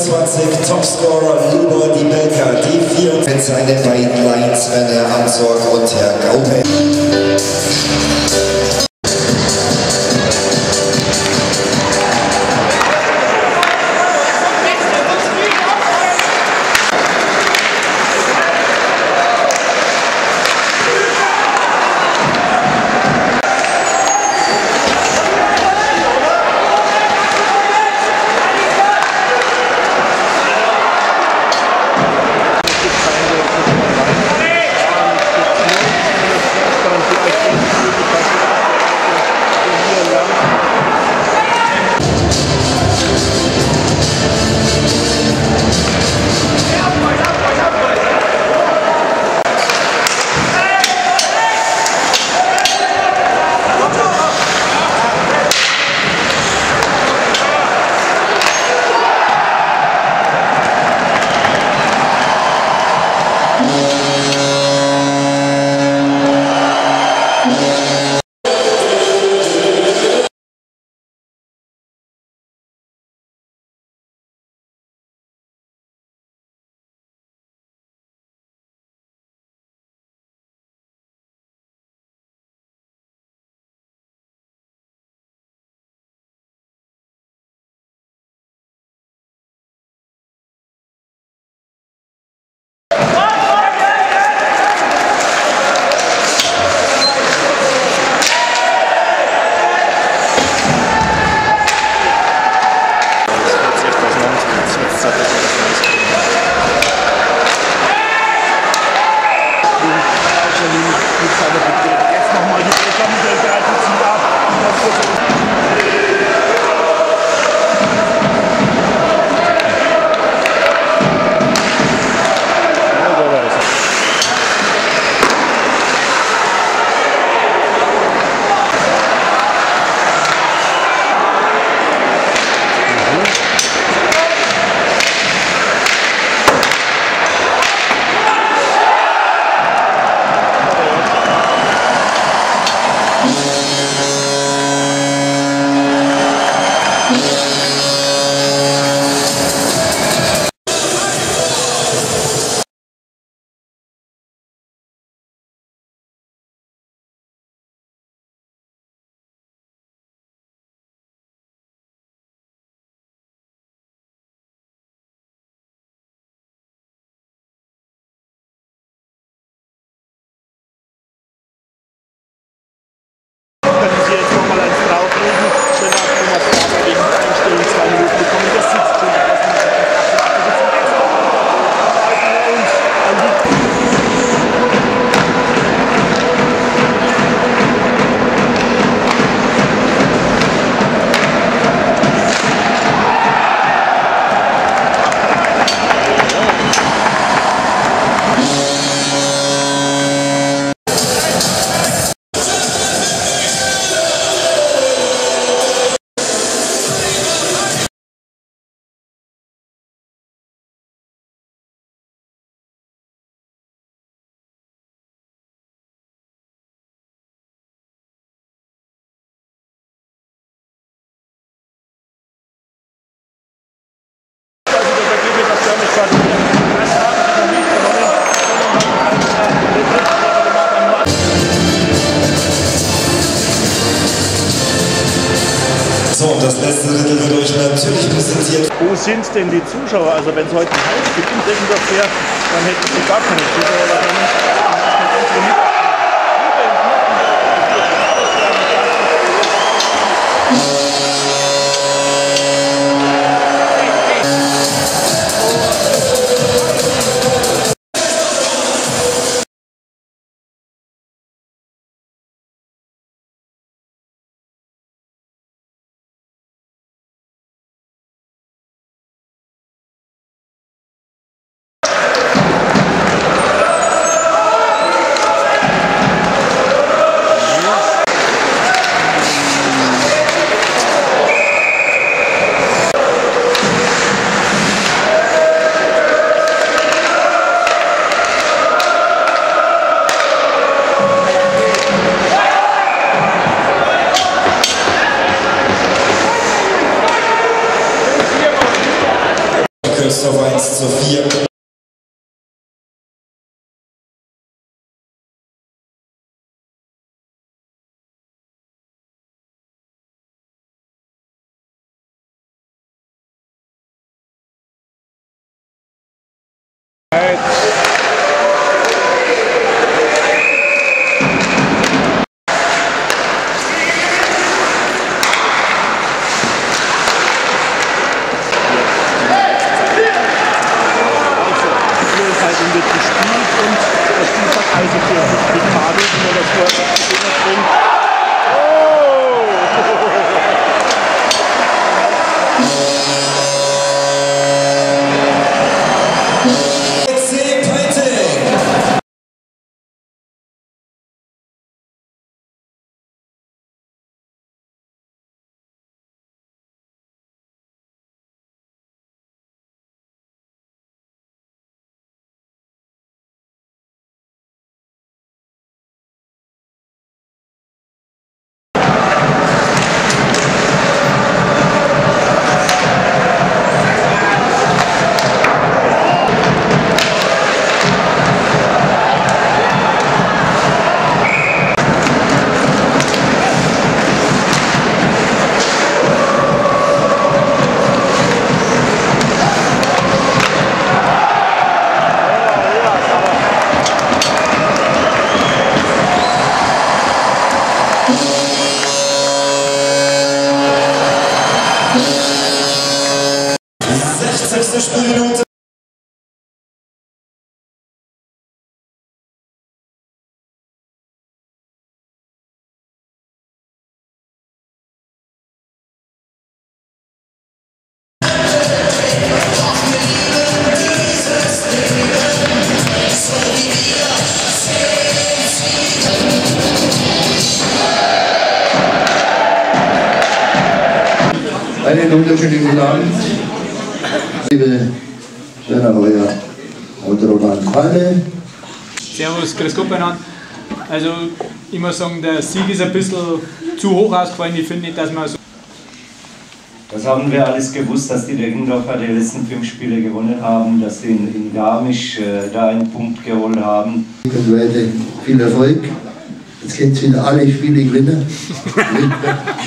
24 Topscorer Lubor Dibelka, die 4 mit seinen beiden Lines Werner Ansorg und Herr Gaupe. Sind denn die Zuschauer? Also wenn es heute in Deckendorf wäre, dann hätten sie gar keine Zuschauer. weil dann dann Christoph 1 zu 4. student Eine wunderschöne guten Abend. Liebe Schöner Heuer und Roman Palle. Servus, grüß Gott beieinander. Also ich muss sagen, der Sieg ist ein bisschen zu hoch ausgefallen. Ich finde nicht, dass man so Das haben wir alles gewusst, dass die Deggendorfer die letzten fünf Spiele gewonnen haben, dass sie in, in Garmisch äh, da einen Punkt geholt haben. Und weiter viel Erfolg. Jetzt kennt ihr wieder alle Spiele gewinnen.